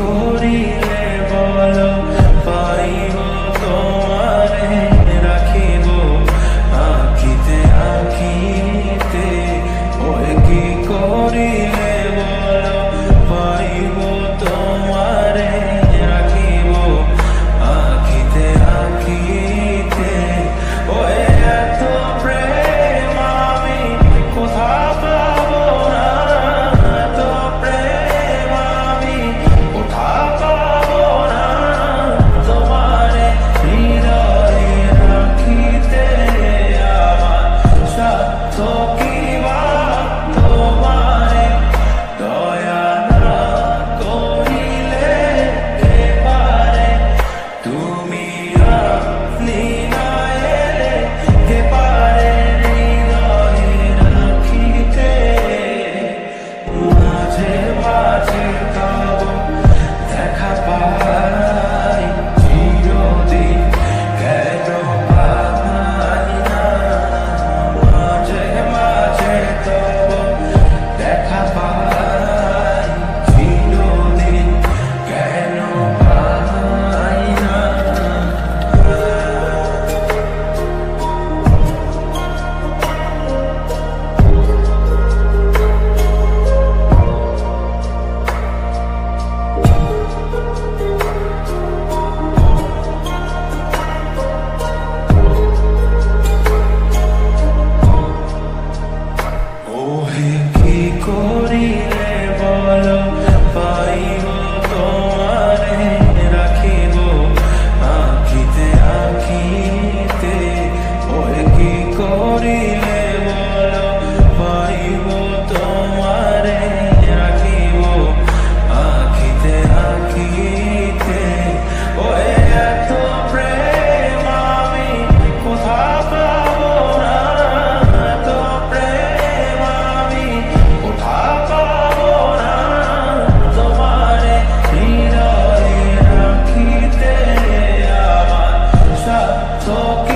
scorire talk